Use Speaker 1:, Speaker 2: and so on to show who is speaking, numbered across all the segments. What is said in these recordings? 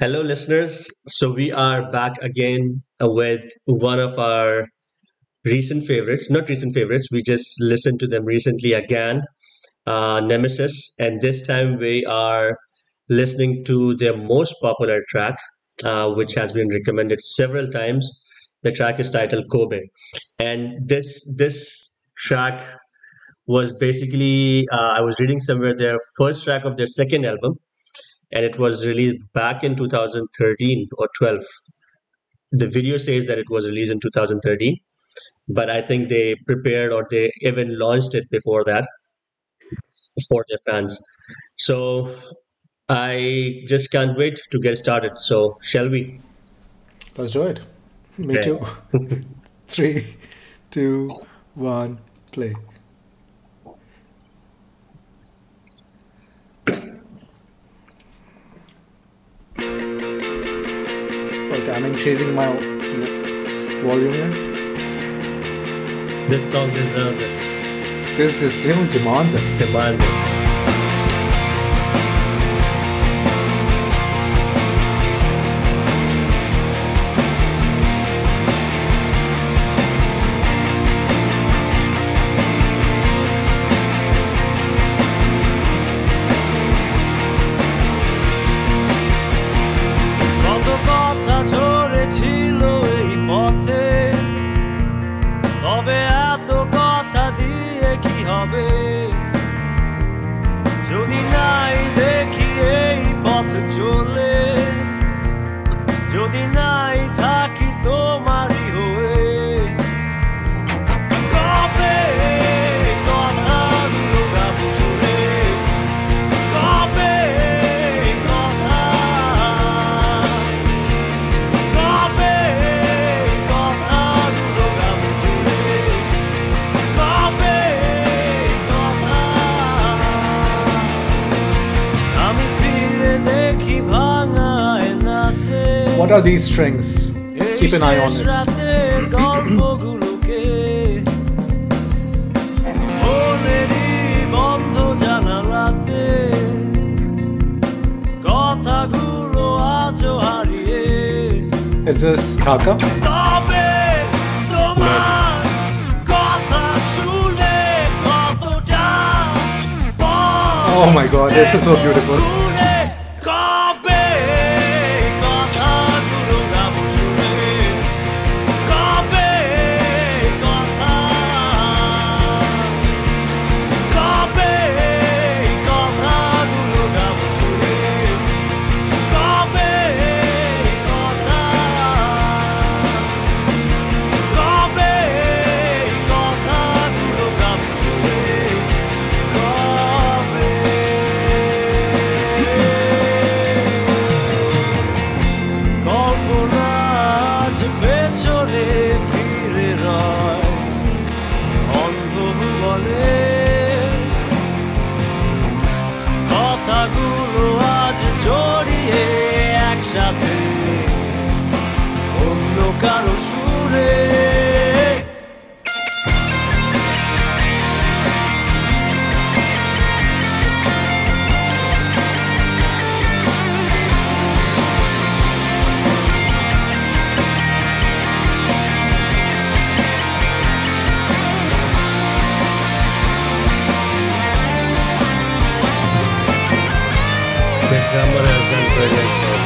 Speaker 1: Hello, listeners. So, we are back again uh, with one of our recent favorites, not recent favorites, we just listened to them recently again, uh, Nemesis. And this time we are listening to their most popular track, uh, which has been recommended several times. The track is titled Kobe. And this, this track was basically, uh, I was reading somewhere their first track of their second album and it was released back in 2013 or 12. The video says that it was released in 2013, but I think they prepared or they even launched it before that for their fans. So I just can't wait to get started. So shall we?
Speaker 2: Let's do it. Me
Speaker 1: Okay.
Speaker 2: too. Three, two, one, play. Increasing my volume here.
Speaker 1: This song deserves it.
Speaker 2: This this still demands it.
Speaker 1: Demands it.
Speaker 2: what are these strings? Keep an eye on it. Is this
Speaker 3: Taka?
Speaker 2: Oh my god, this is so beautiful.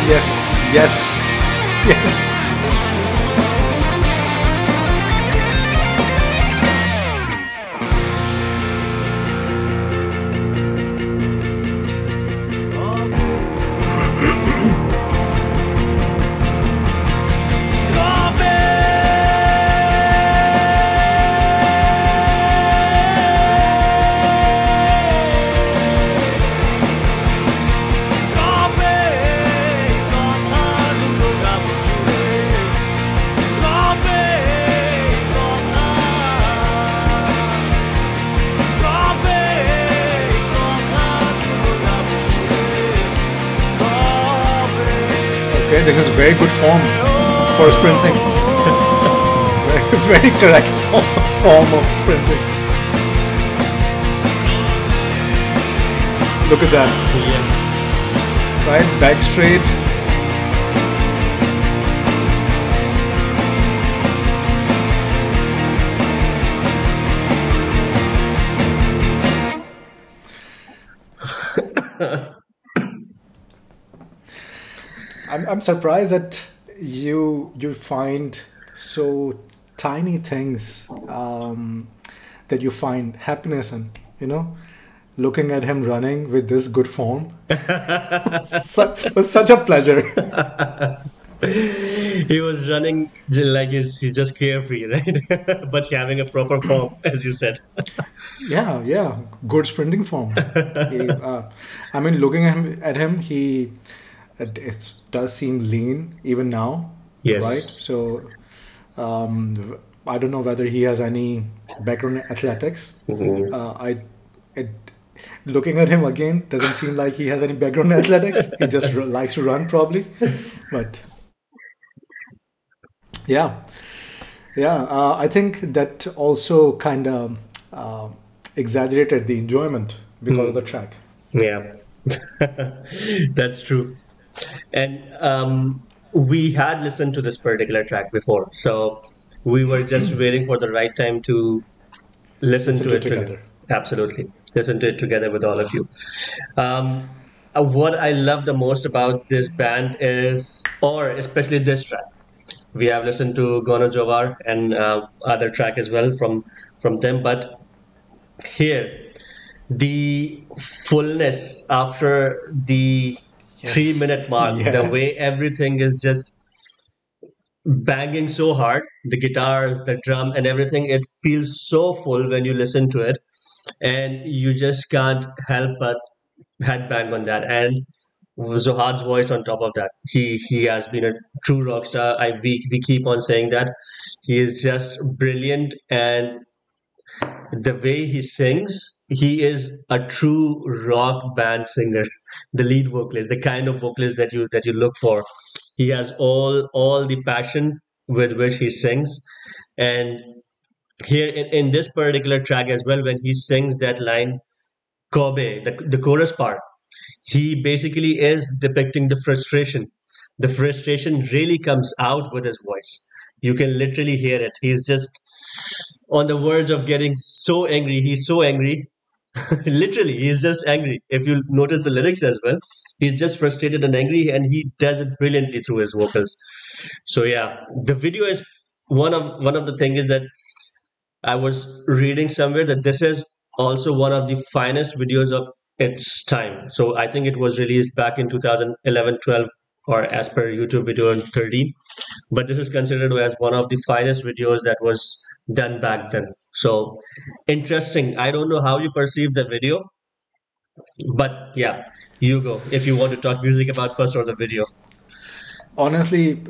Speaker 2: Yes, yes, yes. form for sprinting. very, very correct form of sprinting. Look at that.
Speaker 1: Yes.
Speaker 2: Right, back straight.
Speaker 3: I'm, I'm surprised that you you find so tiny things um, that you find happiness in. You know, looking at him running with this good form such, was such a pleasure.
Speaker 1: he was running like he's, he's just carefree, right? but having a proper form, as you said.
Speaker 3: Yeah, yeah, good sprinting form. He, uh, I mean, looking at him, at him, he it, it does seem lean even now,
Speaker 1: Yes.
Speaker 3: right? So, um, I don't know whether he has any background in athletics. Uh, I, it, looking at him again doesn't seem like he has any background in athletics. He just r- likes to run, probably. But yeah, yeah, uh, I think that also kind of uh, exaggerated the enjoyment because of the track.
Speaker 1: Yeah, that's true. And um, we had listened to this particular track before, so we were just waiting for the right time to listen,
Speaker 3: Listen
Speaker 1: to, it together. Absolutely, listen to it together with all of you. Um, uh, what I love the most about this band is, or especially this track, we have listened to Gono Jawar and uh, other track as well from from them, but here the fullness after the
Speaker 3: Yes.
Speaker 1: three minute mark. The way everything is just banging so hard the guitars the drum and everything it feels so full when you listen to it. And you just can't help but headbang on that. And Zohad's voice on top of that. He he has been a true rock star. I we, we keep on saying that. He is just brilliant and the way he sings, he is a true rock band singer, the lead vocalist, the kind of vocalist that you that you look for. He has all all the passion with which he sings, and here in, in this particular track as well, when he sings that line, Kobe, the the chorus part, he basically is depicting the frustration. The frustration really comes out with his voice. You can literally hear it. He's just on the verge of getting so angry. He's so angry. Literally, he's just angry. If you notice the lyrics as well, he's just frustrated and angry, and he does it brilliantly through his vocals. So yeah, the video is one of one of the things is that I was reading somewhere that this is also one of the finest videos of its time. So I think it was released back in 2011, 12, or as per YouTube video in 13. But this is considered as one of the finest videos that was done back then. So interesting. I don't know how you perceive the video, but yeah, you go if you want to talk music about first or the video.
Speaker 3: Honestly,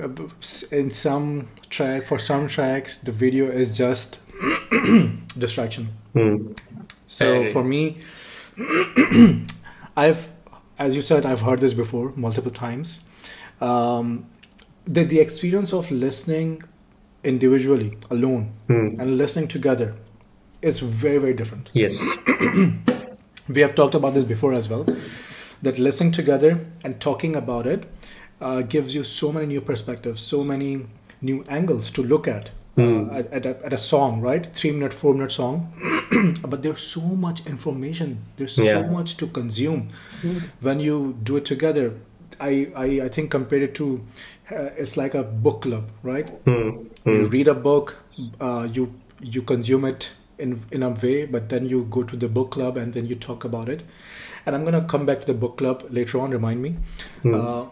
Speaker 3: in some track, for some tracks, the video is just distraction.
Speaker 1: Hmm.
Speaker 3: So for me, I've, as you said, I've heard this before multiple times. Um, the the experience of listening individually, alone, and listening together is very very different.
Speaker 1: Yes.
Speaker 3: We have talked about this before as well. That listening together and talking about it uh, gives you so many new perspectives, so many new angles to look at uh, at, at, a, at a song, right? Three minute, four minute song. but there's so much information, there's
Speaker 1: Yeah.
Speaker 3: so much to consume when you do it together. I, I, I think compared it to it's like a book club, right? You read a book, uh, you you consume it in in a way, but then you go to the book club and then you talk about it. And I'm gonna come back to the book club later on. Remind me. Uh,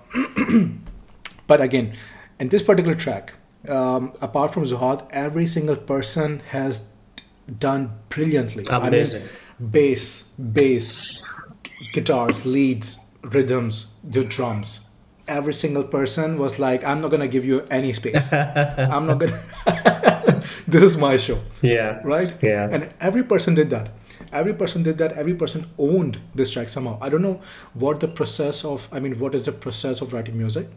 Speaker 3: but again, in this particular track, um, apart from Zohad, every single person has done brilliantly.
Speaker 1: Amazing.
Speaker 3: I mean, bass, bass, guitars, leads, rhythms, the drums. Every single person was like, "I'm not gonna give you any space. I'm not gonna. this is my show."
Speaker 1: Yeah.
Speaker 3: right?
Speaker 1: Yeah.
Speaker 3: And every person did that. Every person did that. Every person owned this track somehow. I don't know what the process of. I mean, what is the process of writing music?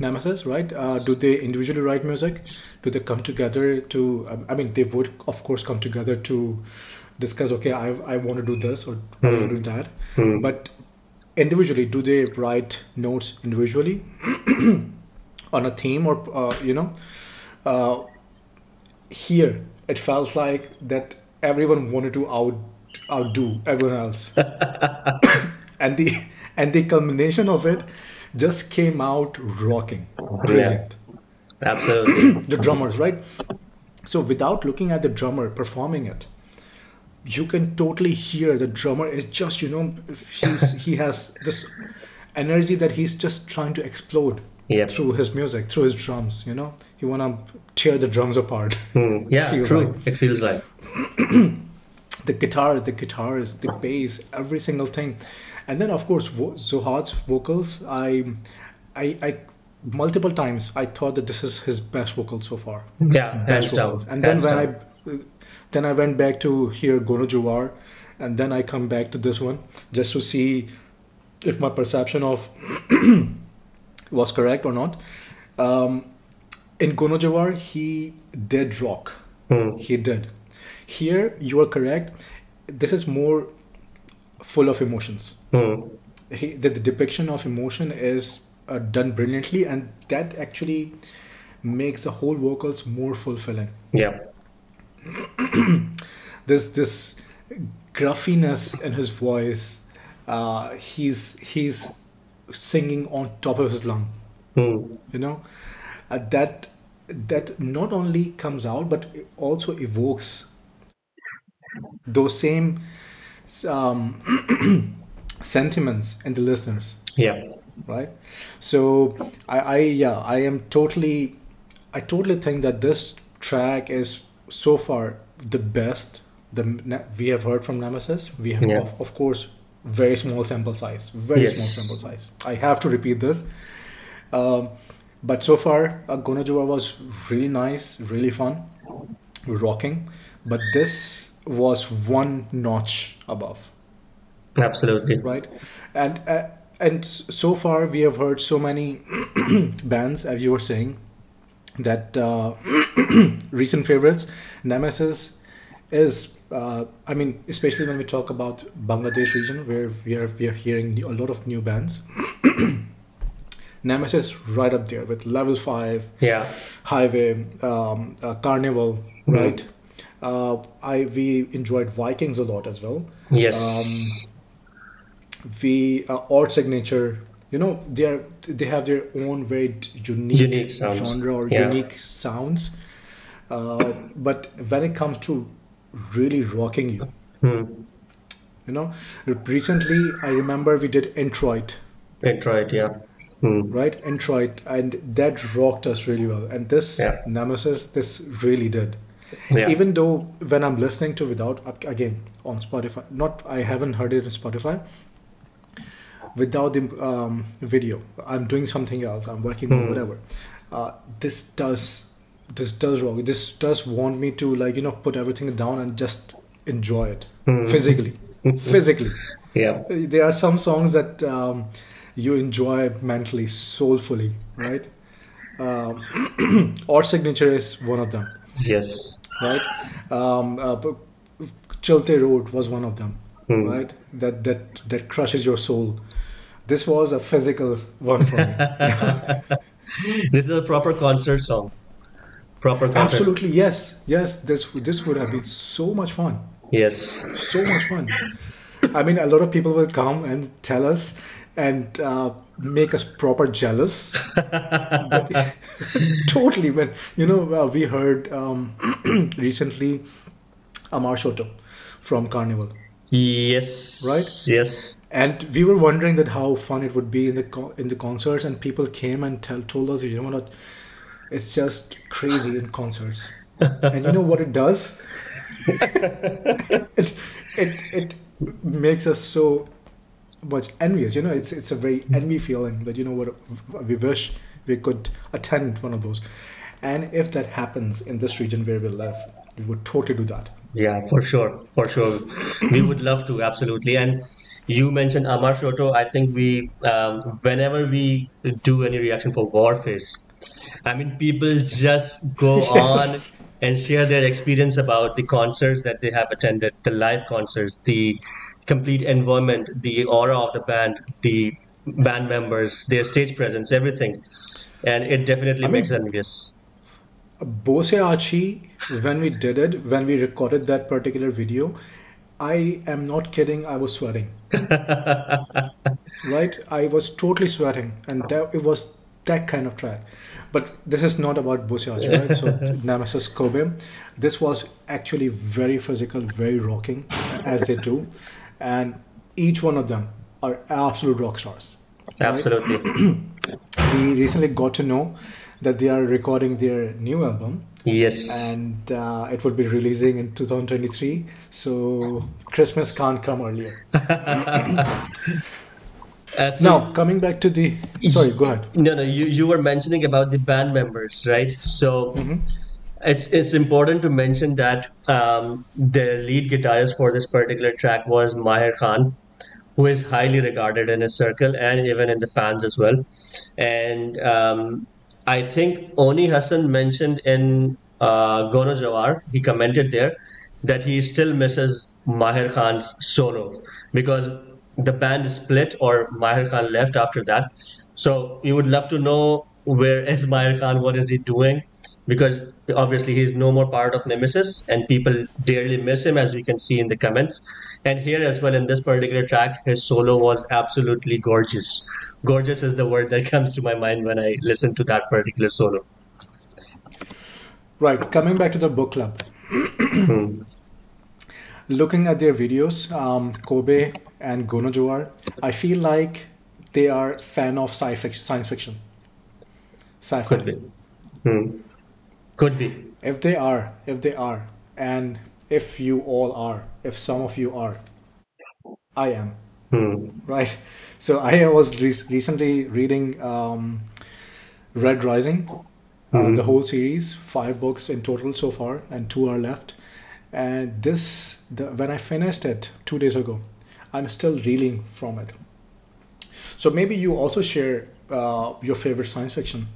Speaker 3: Nemesis, right? Uh, do they individually write music? Do they come together to? um, I mean, they would of course come together to discuss. Okay, I I want to do this or I want to do that. But individually, do they write notes individually on a theme or uh, you know? Uh, here it felt like that everyone wanted to out outdo everyone else and the and the culmination of it just came out rocking, brilliant.
Speaker 1: Yeah. Absolutely.
Speaker 3: the drummers, right? So without looking at the drummer performing it, you can totally hear the drummer is just you know he's he has this energy that he's just trying to explode
Speaker 1: Yep.
Speaker 3: through his music, through his drums. You know, he wanna tear the drums apart.
Speaker 1: Hmm. Yeah,
Speaker 3: feels
Speaker 1: true.
Speaker 3: like.
Speaker 1: It feels like.
Speaker 3: the guitar, the guitars, the bass, every single thing, and then of course vo- Zohad's vocals. I, I, I, multiple times I thought that this is his best vocal so far.
Speaker 1: Yeah,
Speaker 3: Best vocals. And then
Speaker 1: hands
Speaker 3: when
Speaker 1: down.
Speaker 3: I, then I went back to hear Gono Jawar, and then I come back to this one just to see if my perception of was correct or not. Um, in Gono Jawar, he did rock.
Speaker 1: Hmm.
Speaker 3: He did. Here, you are correct. This is more full of emotions.
Speaker 1: Hmm.
Speaker 3: He, the, the depiction of emotion is uh, done brilliantly, and that actually makes the whole vocals more fulfilling.
Speaker 1: Yeah.
Speaker 3: There's this gruffiness in his voice. Uh, he's he's singing on top of his lung.
Speaker 1: Hmm.
Speaker 3: you know uh, that that not only comes out but also evokes those same um, sentiments in the listeners
Speaker 1: Yeah.
Speaker 3: right so I, I yeah i am totally i totally think that this track is so far the best the we have heard from nemesis we have
Speaker 1: Yeah.
Speaker 3: of, of course very small sample size very
Speaker 1: Yes.
Speaker 3: small sample size i have to repeat this um, but so far uh, Gono Jawar was really nice really fun rocking but this was one notch above
Speaker 1: Absolutely.
Speaker 3: right and uh, and so far we have heard so many bands as you were saying that uh, recent favorites. Nemesis is uh, i mean especially when we talk about bangladesh region where we are we are hearing a lot of new bands. Nemesis right up there with level 5
Speaker 1: Yeah.
Speaker 3: highway um, uh, Karnival right? Uh, i we enjoyed vikings a lot as well.
Speaker 1: Yes.
Speaker 3: um, we uh, art signature you know they are they have their own very unique,
Speaker 1: Unique
Speaker 3: genre or
Speaker 1: Yeah.
Speaker 3: unique sounds uh, but when it comes to really rocking you
Speaker 1: Hmm.
Speaker 3: you know recently i remember we did introit
Speaker 1: Detroit. Yeah. Hmm.
Speaker 3: right introit and that rocked us really well and this
Speaker 1: Yeah.
Speaker 3: nemesis this really did
Speaker 1: Yeah.
Speaker 3: even though when i'm listening to without again on spotify not i haven't heard it on spotify without the um, video i'm doing something else i'm working on
Speaker 1: Hmm.
Speaker 3: whatever uh, this does this does rock this does want me to like you know put everything down and just enjoy it
Speaker 1: Hmm.
Speaker 3: physically physically
Speaker 1: Yeah.
Speaker 3: there are some songs that um, you enjoy mentally soulfully right um, or signature is one of them
Speaker 1: Yes.
Speaker 3: right? Um, uh, but Chalte Road was one of them,
Speaker 1: Hmm.
Speaker 3: right? That that that crushes your soul. This was a physical one for me.
Speaker 1: This is a proper concert song. Proper concert.
Speaker 3: Absolutely, yes, yes. This this would have been so much fun,
Speaker 1: Yes.
Speaker 3: so much fun. I mean, a lot of people will come and tell us and uh, make us proper jealous. But totally, when you know, uh, we heard um, recently Amar Shoto from Karnival.
Speaker 1: Yes.
Speaker 3: Right?
Speaker 1: Yes.
Speaker 3: and we were wondering that how fun it would be in the co- in the concerts and people came and tell, told us you know what it's just crazy in concerts and you know what it does it, it it makes us so much envious you know it's it's a very envy feeling that you know what we wish we could attend one of those and if that happens in this region where we live we would totally do that
Speaker 1: Yeah, for sure, for sure. We would love to, absolutely. And you mentioned Amar Shoto. I think we, um, whenever we do any reaction for Warfaze, I mean, people just go
Speaker 3: Yes.
Speaker 1: on and share their experience about the concerts that they have attended, the live concerts, the complete environment, the aura of the band, the band members, their stage presence, everything. And it definitely
Speaker 3: I mean-
Speaker 1: makes us envious.
Speaker 3: Bose Achi, when we did it, when we recorded that particular video, I am not kidding. I was sweating. right? I was totally sweating, and that it was that kind of track. But this is not about Bose Achi, right? So Nemesis Kobe. This was actually very physical, very rocking, as they do, and each one of them are absolute rock stars. right?
Speaker 1: Absolutely.
Speaker 3: We recently got to know that they are recording their new album,
Speaker 1: Yes.
Speaker 3: and uh, it would be releasing in 2023. So Christmas can't come earlier.
Speaker 1: Uh, so-
Speaker 3: Now coming back to the sorry, go ahead.
Speaker 1: No, no. You you were mentioning about the band members, right? So it's it's important to mention that um, the lead guitarist for this particular track was Maher Khan, who is highly regarded in his circle and even in the fans as well. And um, I think Oni Hassan mentioned in uh, Gono Jawar, he commented there that he still misses Maher Khan's solo because the band split or Maher Khan left after that. So we would love to know where is Maher Khan, what is he doing? Because obviously he's no more part of Nemesis and people dearly miss him as we can see in the comments. And here as well in this particular track, his solo was absolutely gorgeous. Gorgeous is the word that comes to my mind when I listen to that particular solo.
Speaker 3: Right, coming back to the book club. Looking at their videos, um, Kobe and Gono Jawar, I feel like they are fan of sci fiction, science fiction. Sci-fi.
Speaker 1: Could be. Hmm. Could be.
Speaker 3: If they are, if they are, and if you all are, if some of you are, I am.
Speaker 1: Hmm.
Speaker 3: Right. So I was re- recently reading um, Red Rising, uh, the whole series, five books in total so far, and two are left. And this, the, when I finished it two days ago, I'm still reeling from it. So maybe you also share uh, your favorite science fiction.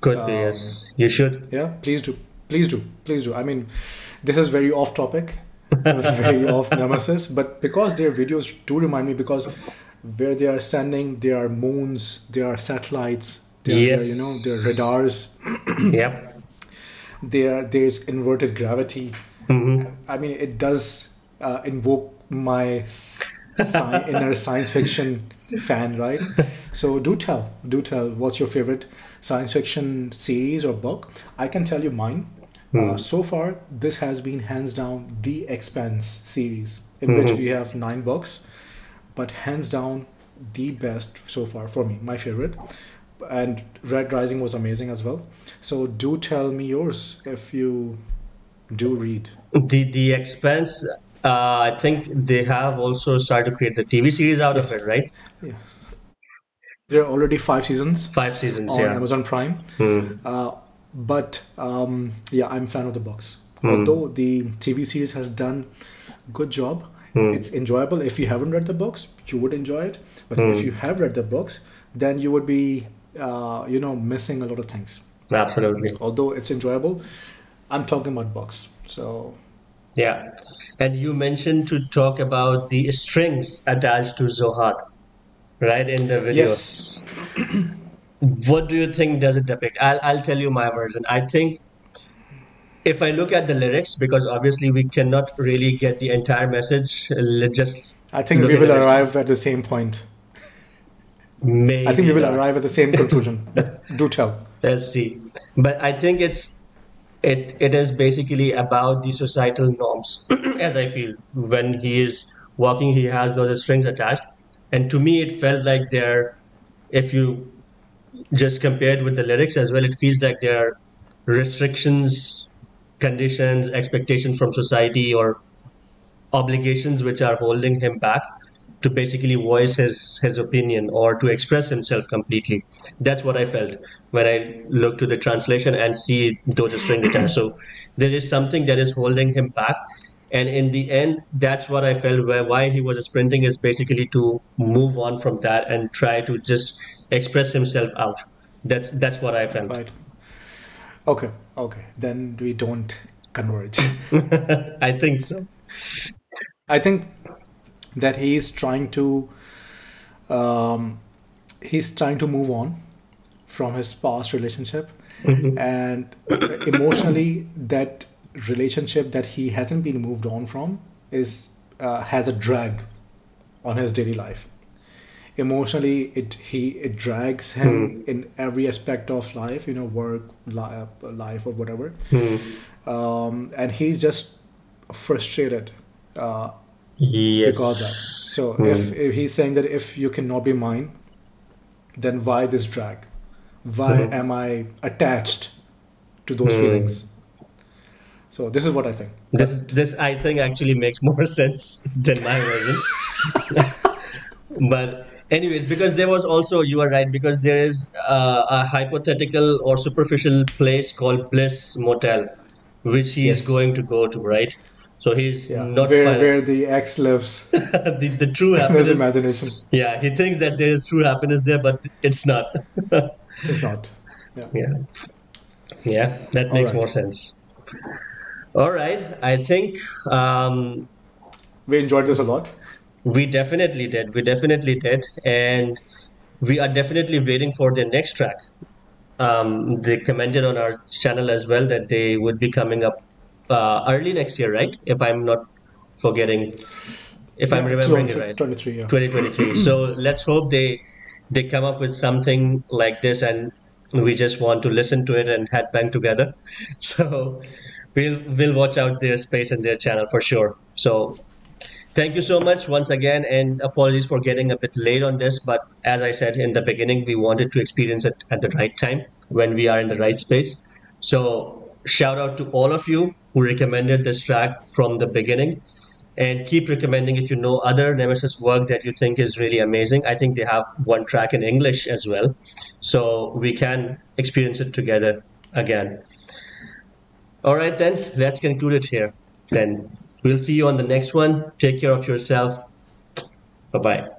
Speaker 1: Could be, yes. You should.
Speaker 3: Yeah, please do. Please do. Please do. I mean, this is very off topic, very off nemesis, but because their videos do remind me, because where they are standing, there are moons, there are satellites, there, there are, you know, there are radars,
Speaker 1: Yep.
Speaker 3: there there's inverted gravity. I mean, it does uh, invoke my sci- inner science fiction fan, right? So do tell, do tell, what's your favorite science fiction series or book? I can tell you mine. Uh, so far, this has been hands down the Expanse series, in which we have nine books, but hands down the best so far for me, my favorite. And Red Rising was amazing as well. So do tell me yours if you do read.
Speaker 1: The the Expanse. Uh, I think they have also started to create the TV series out of it, right? Yeah.
Speaker 3: There are already five seasons
Speaker 1: Five seasons,
Speaker 3: on
Speaker 1: yeah.
Speaker 3: Amazon Prime. Uh, but um, yeah, I'm a fan of the books. Although the TV series has done good job, it's enjoyable. If you haven't read the books, you would enjoy it. But if you have read the books, then you would be, uh, you know, missing a lot of things.
Speaker 1: Absolutely.
Speaker 3: Although it's enjoyable, I'm talking about books. So
Speaker 1: Yeah. And you mentioned to talk about the strings attached to Zohad, right? In the video.
Speaker 3: yes,
Speaker 1: What do you think does it depict? I'll, I'll tell you my version. I think if I look at the lyrics, because obviously we cannot really get the entire message, let's just
Speaker 3: I think we will arrive at the same point.
Speaker 1: Maybe
Speaker 3: I think we will
Speaker 1: not.
Speaker 3: arrive at the same conclusion. do tell.
Speaker 1: Let's see. But I think it's it it is basically about the societal norms, as I feel. When he is walking, he has those strings attached, and to me, it felt like they're. If you just compared with the lyrics as well, it feels like there are restrictions, conditions, expectations from society, or obligations which are holding him back to basically voice his his opinion or to express himself completely. That's what I felt when I look to the translation and see those string guitars. So there is something that is holding him back. And in the end, that's what I felt. Where why he was sprinting is basically to move on from that and try to just express himself out. That's that's what I felt.
Speaker 3: Right. Okay. Okay. Then we don't converge.
Speaker 1: I think so.
Speaker 3: I think that he's trying to um, he's trying to move on from his past relationship and emotionally that relationship that he hasn't been moved on from is uh, has a drag on his daily life. Emotionally, it he it drags him in every aspect of life, you know, work, li- life, or whatever. Um, and he's just frustrated uh,
Speaker 1: Yes.
Speaker 3: because of that. So if, if he's saying that if you cannot be mine, then why this drag? Why am I attached to those feelings? So this is what I think.
Speaker 1: This this I think actually makes more sense than my version. but anyways, because there was also you are right because there is uh, a hypothetical or superficial place called Bliss Motel, which he is going to go to, right? So he's
Speaker 3: Yeah,
Speaker 1: not
Speaker 3: where where the ex lives
Speaker 1: the, the true
Speaker 3: in his
Speaker 1: happiness.
Speaker 3: imagination.
Speaker 1: Yeah, he thinks that there is true happiness there, but it's not.
Speaker 3: It's not. Yeah.
Speaker 1: Yeah. Yeah, that makes
Speaker 3: Alright.
Speaker 1: more sense. All right. I think um,
Speaker 3: We enjoyed this a lot.
Speaker 1: we definitely did. We definitely did. And we are definitely waiting for their next track. Um, they commented on our channel as well that they would be coming up uh, early next year, right? If I'm not forgetting, if I'm remembering it right.
Speaker 3: 23, yeah.
Speaker 1: 2023 so let's hope they they come up with something like this and we just want to listen to it and headbang together so we'll we'll watch out their space and their channel for sure. So thank you so much once again and apologies for getting a bit late on this but as i said in the beginning we wanted to experience it at the right time when we are in the right space. So shout out to all of you who recommended this track from the beginning and keep recommending if you know other nemesis work that you think is really amazing. I think they have one track in english as well. So we can experience it together again all right then let's conclude it here. Then we'll see you on the next one. Take care of yourself. Bye bye